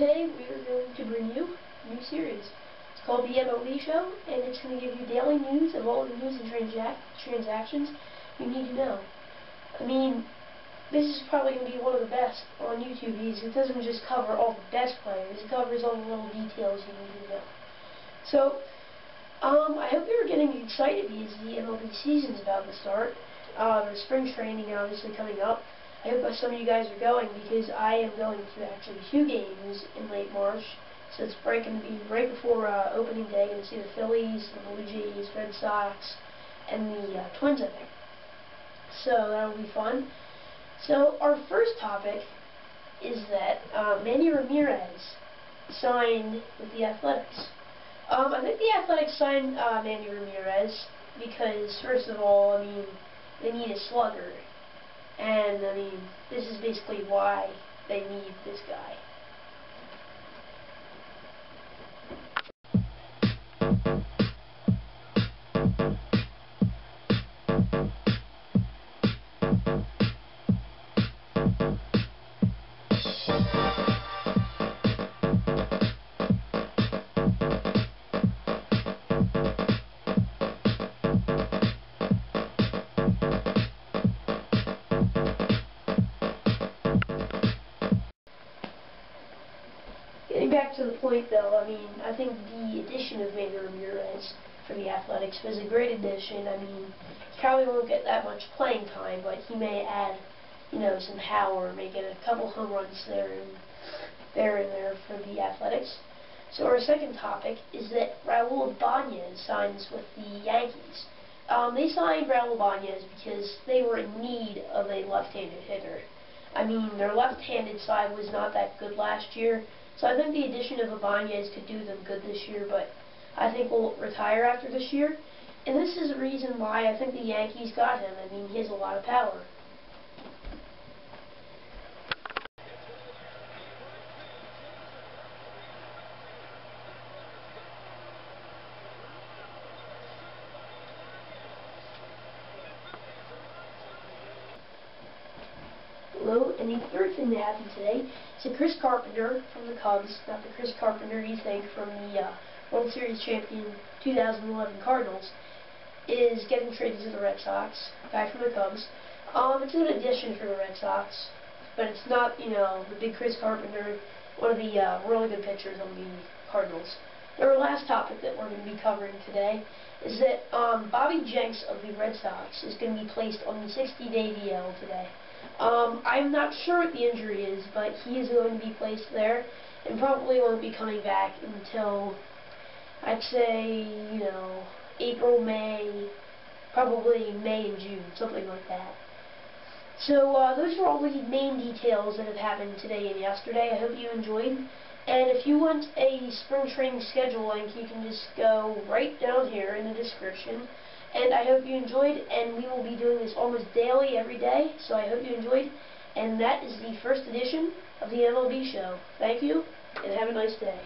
today we are going to bring you a new series. It's called the MLB Show, and it's going to give you daily news of all the news and transac transactions you need to know. I mean, this is probably going to be one of the best on YouTube it doesn't just cover all the best players, it covers all the little details you need to know. So, um, I hope you're getting excited because the MLB season's about to start. Uh, the spring training obviously coming up. I hope some of you guys are going because I am going to actually two games in late March. So it's break going to be right before uh, opening day. Going to see the Phillies, the Blue Jays, Red Sox, and the uh, Twins, I think. So that'll be fun. So our first topic is that uh, Manny Ramirez signed with the Athletics. Um, I think the Athletics signed uh, Manny Ramirez because, first of all, I mean, they need a slugger. And, I mean, this is basically why they need this guy. Getting back to the point, though, I mean, I think the addition of Manny Ramirez for the Athletics was a great addition. I mean, he probably won't get that much playing time, but he may add, you know, some power, make it a couple home runs there and there and there for the Athletics. So our second topic is that Raul Ibanez signs with the Yankees. Um, they signed Raul Ibanez because they were in need of a left-handed hitter. I mean, their left-handed side was not that good last year, so I think the addition of Ibanez could do them good this year, but I think will retire after this year. And this is the reason why I think the Yankees got him. I mean, he has a lot of power. And the third thing that happened today is that Chris Carpenter from the Cubs, not the Chris Carpenter you think from the uh, World Series champion 2011 Cardinals, is getting traded to the Red Sox, guy from the Cubs. Um, it's an addition for the Red Sox, but it's not, you know, the big Chris Carpenter, one of the uh, really good pitchers on the Cardinals. Our last topic that we're going to be covering today is that um, Bobby Jenks of the Red Sox is going to be placed on the 60-day DL today. Um, I'm not sure what the injury is, but he is going to be placed there and probably won't be coming back until, I'd say, you know, April, May, probably May and June, something like that. So uh, those are all the main details that have happened today and yesterday. I hope you enjoyed. And if you want a spring training schedule link, you can just go right down here in the description. And I hope you enjoyed, and we will be doing this almost daily every day, so I hope you enjoyed. And that is the first edition of the MLB show. Thank you, and have a nice day.